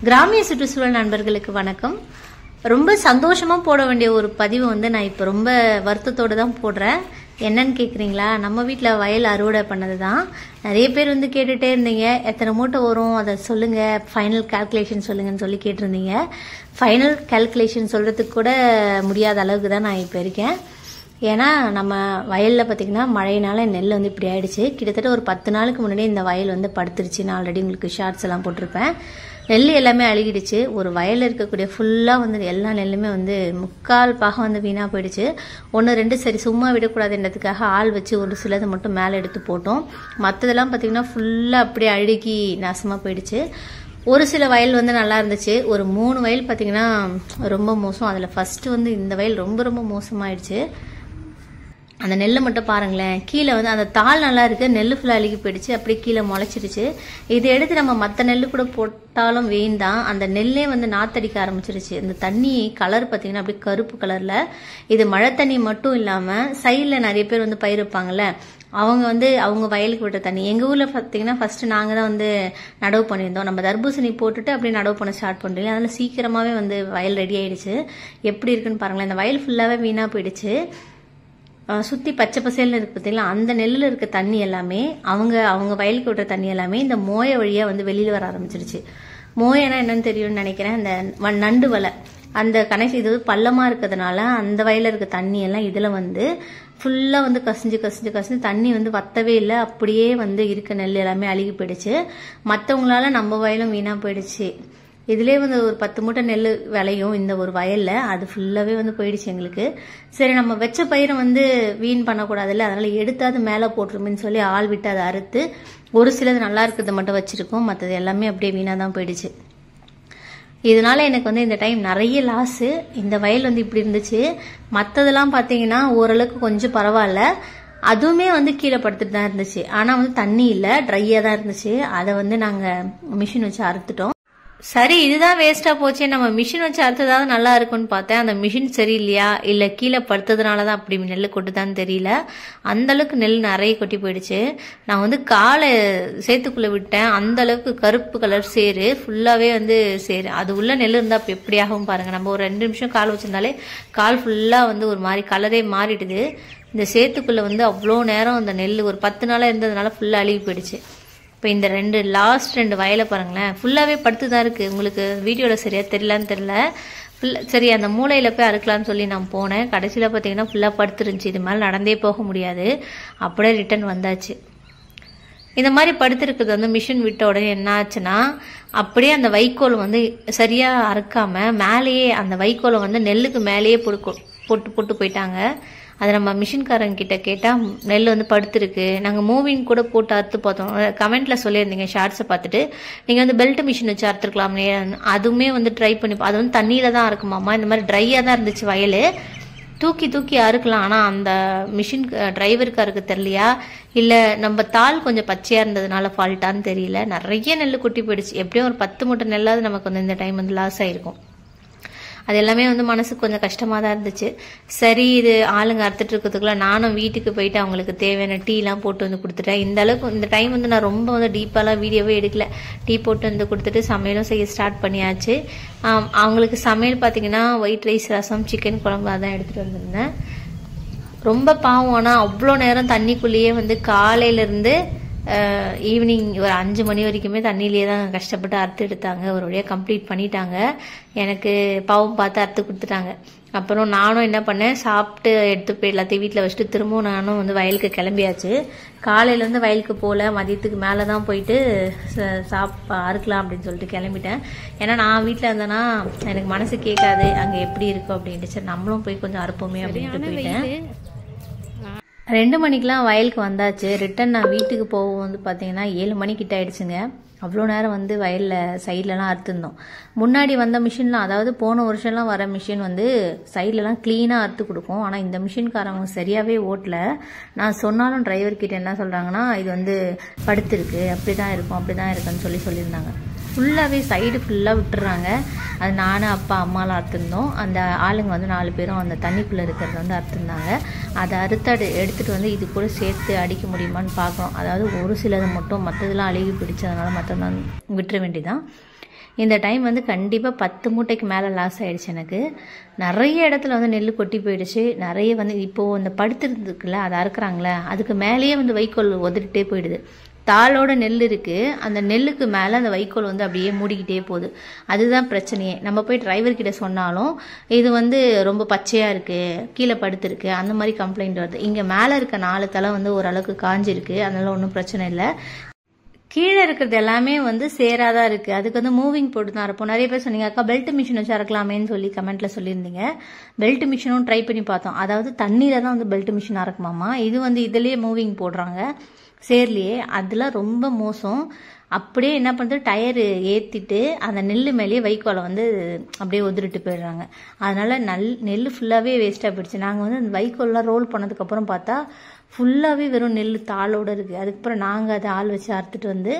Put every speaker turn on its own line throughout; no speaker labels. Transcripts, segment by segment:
கிராமிய சுற்றுச்சூழல் நண்பர்களுக்கு வணக்கம். ரொம்ப சந்தோஷமாக போட வேண்டிய ஒரு பதிவு வந்து நான் இப்போ ரொம்ப வருத்தத்தோடு தான் போடுறேன். என்னன்னு கேட்குறீங்களா நம்ம வீட்டில் வயல் அறுவடை பண்ணது தான் நிறைய பேர் வந்து கேட்டுகிட்டே இருந்தீங்க. எத்தனை மூட்டை வரும்? அதை சொல்லுங்கள் ஃபைனல் கால்குலேஷன் சொல்லுங்கன்னு சொல்லி கேட்டிருந்தீங்க. ஃபைனல் கால்குலேஷன் சொல்கிறதுக்கு கூட முடியாத அளவுக்கு தான் நான் இப்போ இருக்கேன். ஏன்னா நம்ம வயலில் பார்த்தீங்கன்னா மழையினால நெல் வந்து இப்படி ஆயிடுச்சு. கிட்டத்தட்ட ஒரு பத்து நாளுக்கு முன்னாடி இந்த வயல் வந்து படுத்துருச்சு. நான் ஆல்ரெடி உங்களுக்கு ஷார்ட்ஸ் எல்லாம் போட்டிருப்பேன். நெல் எல்லாமே அழுகிடுச்சு. ஒரு வயலில் இருக்கக்கூடிய ஃபுல்லாக வந்து எல்லா நெல்லுமே வந்து முக்கால் பாகம் வந்து வீணாக போயிடுச்சு. ஒன்று ரெண்டு சரி சும்மா விடக்கூடாதுன்றதுக்காக ஆள் வச்சு ஒரு சிலது மட்டும் மேலே எடுத்து போட்டோம். மற்றதெல்லாம் பார்த்தீங்கன்னா ஃபுல்லாக அப்படியே அழுகி நாசமாக போயிடுச்சு. ஒரு சில வயல் வந்து நல்லா இருந்துச்சு. ஒரு மூணு வயல் பார்த்தீங்கன்னா ரொம்ப மோசம். அதில் ஃபஸ்ட்டு வந்து இந்த வயல் ரொம்ப ரொம்ப மோசமாயிடுச்சு. அந்த நெல்லை மட்டும் பாருங்களேன். கீழே வந்து அந்த தாள் நல்லா இருக்கு. நெல் ஃபுல்லாக அழுகி போயிடுச்சு. அப்படியே கீழே முளைச்சிருச்சு. இதை எடுத்து நம்ம மற்ற நெல் கூட போட்டாலும் வெயின் தான். அந்த நெல்லே வந்து நாத்தடிக்க ஆரம்பிச்சிருச்சு. இந்த தண்ணி கலர் பார்த்தீங்கன்னா அப்படியே கருப்பு கலரில் இது மழை தண்ணி மட்டும் இல்லாமல் சைடில் நிறைய பேர் வந்து பயிருப்பாங்கல்ல அவங்க வந்து அவங்க வயலுக்கு விட்ட தண்ணி. எங்கள் ஊரில் பார்த்தீங்கன்னா ஃபஸ்ட்டு நாங்கள் தான் வந்து நடவு பண்ணியிருந்தோம். நம்ம தர்பூசணி போட்டுட்டு அப்படியே நடவு பண்ண ஸ்டார்ட் பண்ணுறோம் அதனால் சீக்கிரமாகவே வந்து வயல் ரெடி ஆயிடுச்சு. எப்படி இருக்குன்னு பாருங்களேன். இந்த வயல் ஃபுல்லாகவே வீணாக போயிடுச்சு. சுற்றி பச்சை பசேல்னு இருக்கு பார்த்தீங்களா அந்த நெல்லில் இருக்க தண்ணி எல்லாமே அவங்க அவங்க வயலுக்கு விடுற தண்ணி எல்லாமே இந்த மோய வழியாக வந்து வெளியில் வர ஆரம்பிச்சிருச்சு. மோயனா என்னன்னு தெரியும்னு நினைக்கிறேன். இந்த வ- நண்டு வலை. அந்த கனெக்ஷன் இது பள்ளமாக இருக்கிறதுனால அந்த வயலில் இருக்க தண்ணி எல்லாம் இதில் வந்து ஃபுல்லாக வந்து கசிஞ்சு கசிஞ்சு கசிஞ்சு தண்ணி வந்து வத்தவே இல்லை. அப்படியே வந்து இருக்க நெல் எல்லாமே அழுகி போயிடுச்சு. மற்றவங்களால நம்ம வயலும் வீணாக போயிடுச்சு. இதுலேயே வந்து ஒரு பத்து மூட்டை நெல் விளையும் இந்த ஒரு வயலில். அது ஃபுல்லாகவே வந்து போயிடுச்சு எங்களுக்கு. சரி நம்ம வச்ச பயிரை வந்து வீண் பண்ணக்கூடாதுல்ல. அதனால் எடுத்தாது மேலே போட்டுருமேன்னு சொல்லி ஆள் விட்டு அதை அறுத்து ஒரு சிலது நல்லா இருக்கிறத மட்டும் வச்சுருக்கோம். மற்றது எல்லாமே அப்படியே வீணாக தான் போயிடுச்சு. இதனால எனக்கு வந்து இந்த டைம் நிறைய லாஸு இந்த வயல் வந்து இப்படி இருந்துச்சு. மற்றதெல்லாம் பார்த்தீங்கன்னா ஓரளவுக்கு கொஞ்சம் பரவாயில்ல. அதுவுமே வந்து கீழே படுத்துட்டு தான் இருந்துச்சு. ஆனால் வந்து தண்ணி இல்லை ட்ரையாக தான் இருந்துச்சு. அதை வந்து நாங்கள் மிஷின் வச்சு அறுத்துட்டோம். சரி இதுதான் வேஸ்டா போச்சே நம்ம மிஷின் வச்சு அறுத்ததாவது நல்லா இருக்கும்னு பார்த்தேன். அந்த மிஷின் சரியில்லையா? இல்ல கீழே படுத்ததுனால தான் அப்படி நெல் கொட்டுதான்னு தெரியல. அந்த அளவுக்கு நெல் நிறைய கொட்டி போயிடுச்சு. நான் வந்து காலை சேத்துக்குள்ளே விட்டேன். அந்த அளவுக்கு கருப்பு கலர் சேரு ஃபுல்லாவே வந்து சேரு அது உள்ள நெல் இருந்தா அப்ப எப்படி ஆகும் பாருங்க. நம்ம ஒரு ரெண்டு நிமிஷம் கால் வச்சிருந்தாலே கால் ஃபுல்லா வந்து ஒரு மாதிரி கலரே மாறிடுது. இந்த சேத்துக்குள்ள வந்து அவ்வளோ நேரம் அந்த நெல் ஒரு பத்து நாளாக இருந்ததுனால ஃபுல்லாக அழுகி போயிடுச்சு. இப்போ இந்த ரெண்டு லாஸ்ட் ரெண்டு வயலை பாருங்களேன். ஃபுல்லாகவே படுத்து தான் இருக்குது உங்களுக்கு வீடியோவில் சரியாக தெரியலான்னு தெரில ஃபுல் சரி அந்த மூலையில் போய் அறுக்கலாம்னு சொல்லி நான் போனேன். கடைசியில் பார்த்தீங்கன்னா ஃபுல்லாக படுத்துருந்துச்சு. இது மேலே நடந்தே போக முடியாது. அப்படியே ரிட்டர்ன் வந்தாச்சு. இந்த மாதிரி படுத்திருக்கிறது வந்து மிஷின் விட்ட உடனே என்ன ஆச்சுன்னா அப்படியே அந்த வைக்கோல் வந்து சரியாக அறுக்காமல் மேலேயே அந்த வைக்கோலை வந்து நெல்லுக்கு மேலேயே போட்டு போட்டு போட்டு போயிட்டாங்க. அதை நம்ம மிஷின்காரங்க கிட்ட கேட்டால் நெல் வந்து படுத்துருக்கு. நாங்கள் மூவிங் கூட போட்டு அறுத்து பார்த்தோம். கமெண்ட்டில் சொல்லியிருந்தீங்க ஷார்ட்ஸை பார்த்துட்டு. நீங்கள் வந்து பெல்ட் மிஷின் வச்சு அறுத்துருக்கலாம்னே. அதுவுமே வந்து ட்ரை பண்ணி அது வந்து தண்ணியில் தான் இருக்குமாம்மா இந்த மாதிரி ட்ரையாக தான் இருந்துச்சு வயல். தூக்கி தூக்கி அறுக்கலாம். ஆனால் அந்த மிஷின் அறுக்க தெரியலையா? இல்லை நம்ம தாள் கொஞ்சம் பச்சையாக இருந்ததுனால ஃபால்ட்டான்னு தெரியல. நிறைய நெல் குட்டி போயிடுச்சு. எப்படியும் ஒரு பத்து மூட்டை நெல்லாவது நமக்கு வந்து இந்த டைம் வந்து லாஸ் ஆகிருக்கும் அது எல்லாமே வந்து மனசுக்கு கொஞ்சம் கஷ்டமாக தான் இருந்துச்சு. சரி இது ஆளுங்க அறுத்துட்டு இருக்கிறதுக்குள்ள நானும் வீட்டுக்கு போயிட்டு அவங்களுக்கு தேவையான டீலாம் போட்டு வந்து கொடுத்துட்டேன். இந்த அளவுக்கு இந்த டைம் வந்து நான் ரொம்ப வந்து டீப்பாலாம் வீடியோவே எடுக்கல. டீ போட்டு வந்து கொடுத்துட்டு சமையலும் செய்ய ஸ்டார்ட் பண்ணியாச்சு. அவங்களுக்கு சமையல் பார்த்தீங்கன்னா ஒயிட் ரைஸ் ரசம் சிக்கன் குழம்பு அதான் எடுத்துகிட்டு வந்திருந்தேன். ரொம்ப பாவம். ஆனால் அவ்வளோ நேரம் தண்ணிக்குள்ளேயே வந்து காலையிலேருந்து ஈவினிங் ஒரு அஞ்சு மணி வரைக்குமே தண்ணியிலேயே தான் கஷ்டப்பட்டு அறுத்து எடுத்தாங்க. ஒரு வழியாக கம்ப்ளீட் பண்ணிட்டாங்க. எனக்கு பாவம் பார்த்து அறுத்து கொடுத்துட்டாங்க. அப்புறம் நானும் என்ன பண்ணேன் சாப்பிட்டு எடுத்து போய் எல்லாத்தையும் வீட்டில் வச்சுட்டு திரும்பவும் நானும் வந்து வயலுக்கு கிளம்பியாச்சு. காலையிலேருந்து வயலுக்கு போகல மதியத்துக்கு மேலே தான் போயிட்டு சாப் அறுக்கலாம் அப்படின்னு சொல்லிட்டு கிளம்பிட்டேன். ஏன்னா நான் வீட்டில் இருந்தேன்னா எனக்கு மனசு கேட்காது அங்கே எப்படி இருக்கும் அப்படின்ட்டு. சரி நம்மளும் போய் கொஞ்சம் அறுப்போமே அப்படின்ட்டு போயிட்டேன். ரெண்டு மணிக்கெலாம் வயலுக்கு வந்தாச்சு. ரிட்டன் நான் வீட்டுக்கு போகும் வந்து பார்த்தீங்கன்னா ஏழு மணிக்கிட்ட ஆயிடுச்சுங்க. அவ்வளோ நேரம் வந்து வயலில் சைட்லலாம் அறுத்துருந்தோம். முன்னாடி வந்த மிஷின்லாம் அதாவது போன வருஷம்லாம் வர மிஷின் வந்து சைட்லலாம் க்ளீனாக அறுத்து கொடுக்கும். ஆனால் இந்த மிஷின்காரவங்க சரியாகவே ஓட்டல. நான் சொன்னாலும் டிரைவர்கிட்ட என்ன சொல்கிறாங்கன்னா இது வந்து படுத்துருக்கு. அப்படி தான் இருக்கும் அப்படி தான் இருக்குன்னு சொல்லி சொல்லியிருந்தாங்க. ஃபுல்லாகவே சைடு ஃபுல்லாக விட்டுறாங்க. அது நானும் அப்பா அம்மாலாம் அறுத்துருந்தோம். அந்த ஆளுங்க வந்து நாலு பேரும் அந்த தண்ணிக்குள்ளே இருக்கிறத வந்து அறுத்துருந்தாங்க. அதை அறுத்து அடு எடுத்துகிட்டு வந்து இது கூட சேர்த்து அடிக்க முடியுமான்னு பார்க்குறோம். அதாவது ஒரு சிலது மட்டும் மற்றதெல்லாம் அழுகி பிடிச்சதுனால மற்றதான் விட்டுற வேண்டிதான். இந்த டைம் வந்து கண்டிப்பாக பத்து மூட்டைக்கு மேலே லாஸ் ஆகிடுச்சு எனக்கு. நிறைய இடத்துல வந்து நெல் கொட்டி போயிடுச்சு. நிறைய வந்து இப்போது இந்த படுத்துருந்துக்குல்ல அதை அறுக்குறாங்களே அதுக்கு மேலேயே வந்து வைக்கோல் உதறிட்டே போயிடுது. தாளோட நெல் இருக்குது அந்த நெல்லுக்கு மேலே அந்த வைக்கோல் வந்து அப்படியே மூடிக்கிட்டே போகுது. அதுதான் பிரச்சனையே. நம்ம போய் டிரைவர்கிட்ட சொன்னாலும் இது வந்து ரொம்ப பச்சையாக இருக்குது கீழே படுத்துருக்கு அந்த மாதிரி கம்ப்ளைண்ட் வருது. இங்கே மேலே இருக்க நாலு தலை வந்து ஓரளவுக்கு காஞ்சிருக்கு. அதனால ஒன்றும் பிரச்சனை இல்லை. கீழே இருக்கிறது எல்லாமே வந்து சேராதான் இருக்கு. அதுக்கு வந்து மூவிங் போட்டு தான் இருப்போம் நிறைய பேர் சொன்னீங்க அக்கா பெல்ட் மிஷின் வச்சு அறக்கலாமேன்னு சொல்லி கமெண்ட்ல சொல்லியிருந்தீங்க. பெல்ட் மிஷினும் ட்ரை பண்ணி பார்த்தோம். அதாவது தண்ணியில தான் வந்து பெல்ட் மிஷின் அறக்குமாமா இது வந்து இதுலயே மூவிங் போடுறாங்க. சேர்லையே. அதெல்லாம் ரொம்ப மோசம். அப்படியே என்ன பண்ணுறது டயரு ஏற்றிட்டு அந்த நெல் மேலேயே வைக்கோலை வந்து அப்படியே உதிரிட்டு போயிடுறாங்க. அதனால நல் நெல் ஃபுல்லாகவே வேஸ்ட்டாக போயிடுச்சு. நாங்கள் வந்து அந்த வைக்கோல்லாம் ரோல் பண்ணதுக்கப்புறம் பார்த்தா ஃபுல்லாகவே வெறும் நெல் தாளோடு இருக்குது அதுக்கப்புறம் நாங்கள் அதை ஆள் வச்சு அறுத்துட்டு வந்து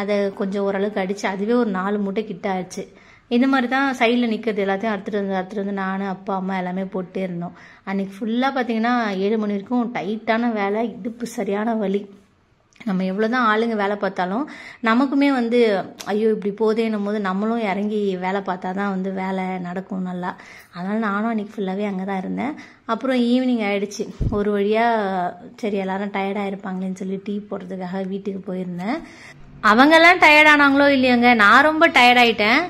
அதை கொஞ்சம் ஓரளவுக்கு அடித்து அதுவே ஒரு நாலு மூட்டை கிட்ட ஆச்சு இந்த மாதிரி தான் சைடில் நிற்கிறது எல்லாத்தையும் அறுத்துட்டு வந்து அறுத்துட்டு வந்து நான் அப்பா அம்மா எல்லாமே போட்டே இருந்தோம். அன்றைக்கி ஃபுல்லாக பார்த்தீங்கன்னா ஏழு மணி வரைக்கும் டைட்டான வேலை இடுப்பு சரியான வலி. நம்ம எவ்வளோ தான் ஆளுங்க வேலை பார்த்தாலும் நமக்குமே வந்து ஐயோ இப்படி போதேன்னும் போது நம்மளும் இறங்கி வேலை பார்த்தா தான் வந்து வேலை நடக்கும் நல்லா. அதனால் நானும் அன்றைக்கி ஃபுல்லாகவே அங்கே தான் இருந்தேன். அப்புறம் ஈவினிங் ஆகிடுச்சு ஒரு வழியாக சரி எல்லாரும் டயர்டாக இருப்பாங்களேன்னு சொல்லி டீ போடுறதுக்காக வீட்டுக்கு போயிருந்தேன். அவங்கெல்லாம் டயர்டானாங்களோ இல்லையாங்க நான் ரொம்ப டயர்டாயிட்டேன்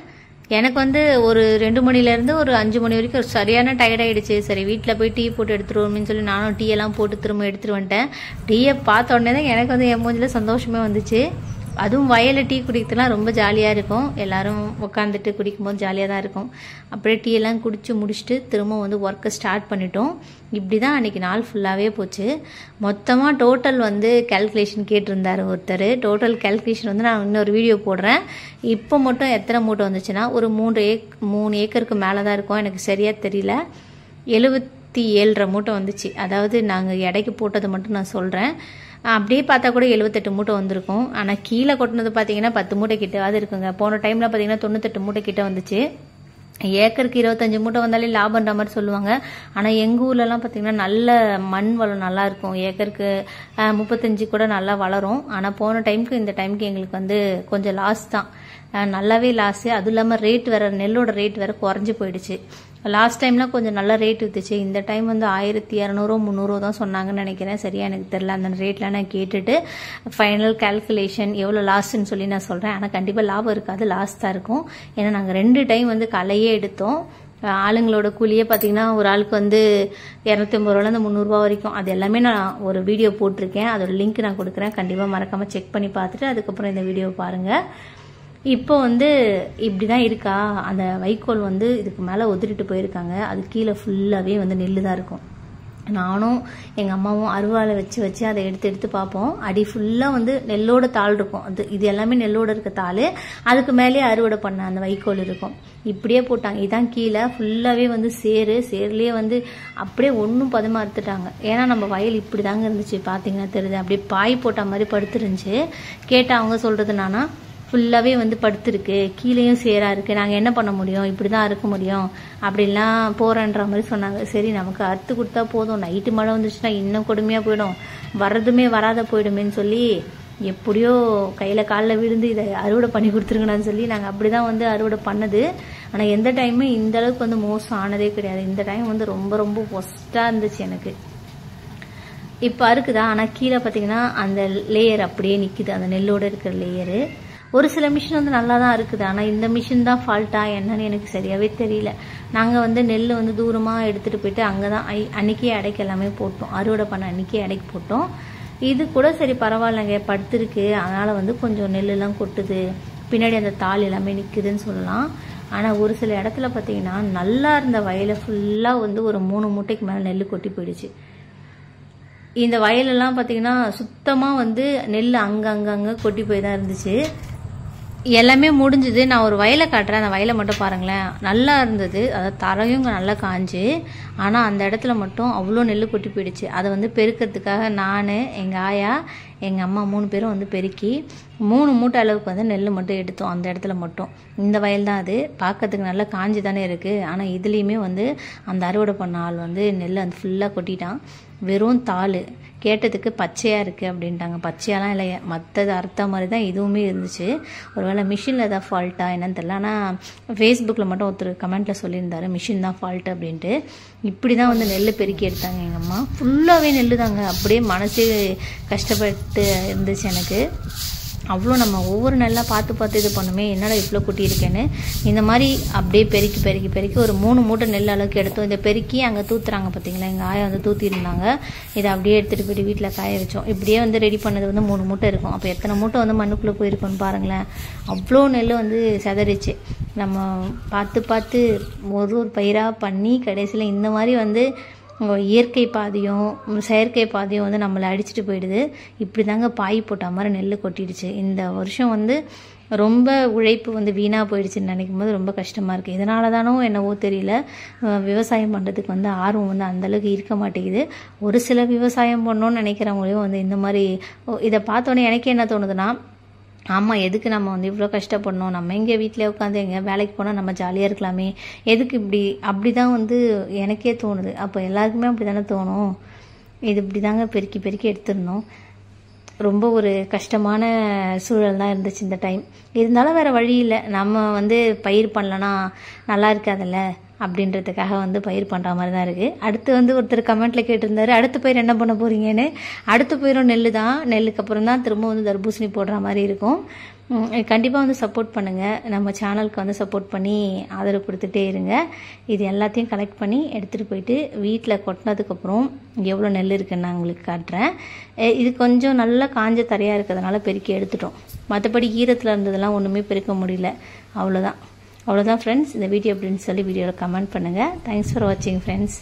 எனக்கு வந்து ஒரு ரெண்டு மணிலேருந்து ஒரு அஞ்சு மணி வரைக்கும் சரியான டயர்ட் ஆகிடுச்சு சரி வீட்டில் போய் டீ போட்டு எடுத்துருவோம்னு சொல்லி நானும் டீ எல்லாம் போட்டு திரும்ப எடுத்துட்டு வந்துட்டேன். டீயை பார்த்த உடனே தான் எனக்கு வந்து என் மூஞ்சில் சந்தோஷமே வந்துச்சு. அதுவும் வயலில் டீ குடிக்கிறதுலாம் ரொம்ப ஜாலியாக இருக்கும். எல்லாரும் உட்காந்துட்டு குடிக்கும்போது ஜாலியாக தான் இருக்கும். அப்படியே டீ எல்லாம் குடித்து முடிச்சுட்டு திரும்ப வந்து ஒர்க்கை ஸ்டார்ட் பண்ணிட்டோம். இப்படி தான் அன்றைக்கி நாள் ஃபுல்லாகவே போச்சு. மொத்தமாக டோட்டல் வந்து கேல்குலேஷன் கேட்டிருந்தார் ஒருத்தர். டோட்டல் கேல்குலேஷன் வந்து நான் இன்னொரு வீடியோ போடுறேன். இப்போ மட்டும் எத்தனை மூட்டை வந்துச்சுன்னா ஒரு மூன்று ஏக் மூணு ஏக்கருக்கு மேலே தான் இருக்கும். எனக்கு சரியாக தெரியல. எழுபத்தி ஏழரை மூட்டை வந்துச்சு. அதாவது நாங்கள் எடைக்கு போட்டது மட்டும் நான் சொல்கிறேன் அப்படியே பார்த்தா கூட எழுபத்தெட்டு மூட்டை வந்திருக்கும். ஆனால் கீழே கொட்டினது பார்த்தீங்கன்னா பத்து மூட்டை கிட்டவாது இருக்குங்க. போன டைமில் பார்த்தீங்கன்னா தொண்ணூத்தெட்டு மூட்டை கிட்ட வந்துச்சு. ஏக்கருக்கு இருபத்தஞ்சு மூட்டை வந்தாலே லாபம்ன்ற மாதிரி சொல்லுவாங்க. ஆனால் எங்கள் ஊர்லலாம் பார்த்தீங்கன்னா நல்ல மண் வளம் நல்லா இருக்கும். ஏக்கருக்கு முப்பத்தஞ்சு கூட நல்லா வளரும். ஆனால் போன டைமுக்கு இந்த டைமுக்கு எங்களுக்கு வந்து கொஞ்சம் லாஸ் தான். நல்லாவே லாஸு அதுவும் இல்லாமல் ரேட் வேறு நெல்லோட ரேட் வேறு குறைஞ்சி போயிடுச்சு. லாஸ்ட் டைம்லாம் கொஞ்சம் நல்ல ரேட் வித்துச்சு. இந்த டைம் வந்து ஆயிரத்தி இரநூறோ முந்நூறோ தான் சொன்னாங்கன்னு நினைக்கிறேன். சரியா எனக்கு தெரில அந்த ரேட்லாம் நான் கேட்டுட்டு ஃபைனல் கால்குலேஷன் எவ்வளோ லாஸ்ட்டுன்னு சொல்லி நான் சொல்கிறேன் ஆனால் கண்டிப்பாக லாபம் இருக்காது. லாஸ் தான் இருக்கும். ஏன்னா நாங்கள் ரெண்டு டைம் வந்து கலையே எடுத்தோம். ஆளுங்களோட கூலியே பார்த்தீங்கன்னா ஒரு ஆளுக்கு வந்து இரநூத்தி ஐம்பது ரூபாலேருந்து முந்நூறுரூவா வரைக்கும். அது எல்லாமே நான் ஒரு வீடியோ போட்டிருக்கேன். அதோட லிங்க் நான் கொடுக்குறேன். கண்டிப்பாக மறக்காமல் செக் பண்ணி பார்த்துட்டு அதுக்கப்புறம் இந்த வீடியோ பாருங்கள் இப்போ வந்து இப்படி தான் இருக்கா? அந்த வைக்கோல் வந்து இதுக்கு மேலே உதிரிட்டு போயிருக்காங்க. அது கீழே ஃபுல்லாகவே வந்து நெல் தான் இருக்கும். நானும் எங்கள் அம்மாவும் அருவாளை வச்சு வச்சு அதை எடுத்து எடுத்து பார்ப்போம். அடி ஃபுல்லாக வந்து நெல்லோட தாள் இருக்கும். அது இது எல்லாமே நெல்லோட இருக்க தாள். அதுக்கு மேலேயே அறுவடை பண்ண அந்த வைக்கோல் இருக்கும். இப்படியே போட்டாங்க. இதான் கீழே ஃபுல்லாகவே வந்து சேரு சேர்லேயே வந்து அப்படியே ஒன்றும் பதமாக அறுத்துட்டாங்க ஏன்னா நம்ம வயல் இப்படி தாங்க இருந்துச்சு. பார்த்தீங்கன்னா தெரியுது. அப்படியே பாய் போட்ட மாதிரி படுத்துருந்துச்சு. கேட்டால் அவங்க சொல்கிறது நானா? ஃபுல்லாகவே வந்து படுத்துருக்கு. கீழேயும் சேராக இருக்குது நாங்கள் என்ன பண்ண முடியும்? இப்படி தான் அறுக்க முடியும். அப்படிலாம் போகிறேன்ற மாதிரி சொன்னாங்க. சரி நமக்கு அறுத்து கொடுத்தா போதும். நைட்டு மழை வந்துச்சுன்னா இன்னும் கொடுமையாக போயிடும். வர்றதுமே வராத போயிடுமேன்னு சொல்லி எப்படியோ கையில் காலில் விழுந்து இதை அறுவடை பண்ணி கொடுத்துருங்கன்னு சொல்லி நாங்கள் அப்படி தான் வந்து அறுவடை பண்ணது. ஆனால் எந்த டைமும் இந்த அளவுக்கு வந்து மோசம் ஆனதே கிடையாது. இந்த டைம் வந்து ரொம்ப ரொம்ப ஒஸ்ட்டாக இருந்துச்சு எனக்கு. இப்போ அறுக்குதா? ஆனால் கீழே பார்த்தீங்கன்னா அந்த லேயர் அப்படியே நிற்கிது அந்த நெல்லோட இருக்கிற லேயரு ஒரு சில மிஷின் வந்து நல்லா தான் இருக்குது. ஆனால் இந்த மிஷின் தான் ஃபால்ட்டா என்னன்னு எனக்கு சரியாகவே தெரியல. நாங்கள் வந்து நெல் வந்து தூரமாக எடுத்துகிட்டு போயிட்டு அங்கே தான் ஐ அன்றைக்கே அடைக்கு எல்லாமே போட்டோம். அறுவடை பண்ண அன்றைக்கே அடைக்கு போட்டோம். இது கூட சரி பரவாயில்லைங்க படுத்துருக்கு. அதனால் வந்து கொஞ்சம் நெல்லுலாம் கொட்டுது. பின்னாடி அந்த தாள் எல்லாமே நிற்குதுன்னு சொல்லலாம். ஆனால் ஒரு சில இடத்துல பார்த்தீங்கன்னா நல்லா இருந்த வயலை ஃபுல்லாக வந்து ஒரு மூணு மூட்டைக்கு மேலே நெல் கொட்டி போயிடுச்சு. இந்த வயலெல்லாம் பார்த்தீங்கன்னா சுத்தமாக வந்து நெல் அங்கே கொட்டி போய் தான் இருந்துச்சு. எல்லாமே முடிஞ்சுது. நான் ஒரு வயலை காட்டுறேன். அந்த வயலை மட்டும் பாருங்களேன். நல்லா இருந்தது. அதாவது தரையும் நல்லா காஞ்சு. ஆனால் அந்த இடத்துல மட்டும் அவ்வளோ நெல் கொட்டி போயிடுச்சு. அதை வந்து பெருக்கிறதுக்காக நான் எங்கள் ஆயா எங்கள் அம்மா மூணு பேரும் வந்து பெருக்கி மூணு மூட்டை அளவுக்கு வந்து நெல் மட்டும் எடுத்தோம். அந்த இடத்துல மட்டும். இந்த வயல் தான் அது. பார்க்கறதுக்கு நல்லா காஞ்சி தானே இருக்குது ஆனால் இதுலேயுமே வந்து அந்த அறுவடை பண்ண ஆள் வந்து நெல் அந்த ஃபுல்லாக கொட்டிட்டான். வெறும் தாள். கேட்டதுக்கு பச்சையாக இருக்குது அப்படின்ட்டாங்க. பச்சையாலாம் இல்லை மற்றது அறுத்த மாதிரி தான் இதுவுமே இருந்துச்சு. ஒருவேளை மிஷினில் ஏதாவது ஃபால்ட்டா என்னன்னு தெரில ஆனால் ஃபேஸ்புக்கில் மட்டும் ஒருத்தர் கமெண்ட்டில் சொல்லியிருந்தாரு. மிஷின் தான் ஃபால்ட்டு அப்படின்ட்டு. இப்படி தான் வந்து நெல் பெருக்கி எடுத்தாங்க எங்கள் அம்மா. ஃபுல்லாகவே நெல் தாங்க அப்படியே மனசே கஷ்டப்பட்டு இருந்துச்சு எனக்கு. அவ்வளோ நம்ம ஒவ்வொரு நெல்லாக பார்த்து பார்த்து இது பண்ணுமே என்னடா இவ்வளோ கொட்டியிருக்கேன்னு. இந்த மாதிரி அப்படியே பெருக்கி பெருக்கி பெருக்கி ஒரு மூணு மூட்டை நெல் அளவுக்கு எடுத்தோம். இதை பெருக்கி அங்கே தூத்துறாங்க பார்த்தீங்களா எங்கள் ஆயா வந்து தூத்திருந்தாங்க இதை அப்படியே எடுத்துகிட்டு போயிட்டு வீட்டில் காய வச்சோம். இப்படியே வந்து ரெடி பண்ணது வந்து மூணு மூட்டை இருக்கும். அப்போ எத்தனை மூட்டை வந்து மண்ணுக்குள்ளே போயிருக்குன்னு பாருங்களேன். அவ்வளோ நெல் வந்து செதறிச்சு. நம்ம பார்த்து பார்த்து ஒரு ஒரு பயிராக பண்ணி கடைசியில் இந்த மாதிரி வந்து இயற்கை பாதியும் செயற்கை பாதியும் வந்து நம்மளை அடிச்சுட்டு போயிடுது. இப்படி தாங்க பாய் போட்ட மாதிரி நெல் கொட்டிடுச்சு. இந்த வருஷம் வந்து ரொம்ப உழைப்பு வந்து வீணாக போயிடுச்சுன்னு நினைக்கும் போது ரொம்ப கஷ்டமாக இருக்குது இதனால தானோ என்னவோ தெரியல. விவசாயம் பண்ணுறதுக்கு வந்து ஆர்வம் வந்து அந்தளவுக்கு இருக்க மாட்டேங்குது. ஒரு சில விவசாயம் பண்ணணும்னு நினைக்கிறவங்களையும் வந்து இந்த மாதிரி இதை பார்த்தோன்னே எனக்கு என்ன தோணுதுன்னா ஆமாம் எதுக்கு நம்ம வந்து இவ்வளோ கஷ்டப்படணும்? நம்ம எங்கே வீட்டிலே உட்காந்து எங்கே வேலைக்கு போனால் நம்ம ஜாலியாக இருக்கலாமே. எதுக்கு இப்படி? அப்படி தான் வந்து எனக்கே தோணுது. அப்போ எல்லாருக்குமே அப்படி தானே தோணும்? இது இப்படி தாங்க பெருக்கி பெருக்கி எடுத்துடணும். ரொம்ப ஒரு கஷ்டமான சூழல் தான் இருந்துச்சு இந்த டைம் இருந்தாலும் வேறு வழி இல்லை. நம்ம வந்து பயிர் பண்ணலன்னா நல்லா இருக்காதுல்ல? அப்படின்றதுக்காக வந்து பயிர் பண்ணுற மாதிரி தான் இருக்குது அடுத்து வந்து ஒருத்தர் கமெண்ட்டில் கேட்டிருந்தாரு அடுத்த பயிர் என்ன பண்ண போகிறீங்கன்னு அடுத்த பயிரும் நெல் தான். நெல்லுக்கு அப்புறம் தான் திரும்ப வந்து தர்பூசணி போடுற மாதிரி இருக்கும். கண்டிப்பாக வந்து சப்போர்ட் பண்ணுங்கள் நம்ம சேனலுக்கு வந்து சப்போர்ட் பண்ணி ஆதரவு கொடுத்துட்டே இருங்க. இது எல்லாத்தையும் கலெக்ட் பண்ணி எடுத்துகிட்டு போயிட்டு வீட்டில் கொட்டினதுக்கப்புறம் எவ்வளோ நெல் இருக்குன்னு நான் உங்களுக்கு காட்டுறேன். இது கொஞ்சம் நல்லா காஞ்ச தரையாக இருக்கிறதுனால பெருக்கி எடுத்துட்டோம். மற்றபடி ஈரத்தில் இருந்ததெல்லாம் ஒன்றுமே பெருக்க முடியல. அவ்வளோதான் அவ்வளோதான் ஃப்ரெண்ட்ஸ் இந்த வீடியோ அப்படின்னு சொல்லி வீடியோவில் கமெண்ட் பண்ணுங்கள் தேங்க்ஸ் ஃபார் வாட்சிங் ஃப்ரெண்ட்ஸ்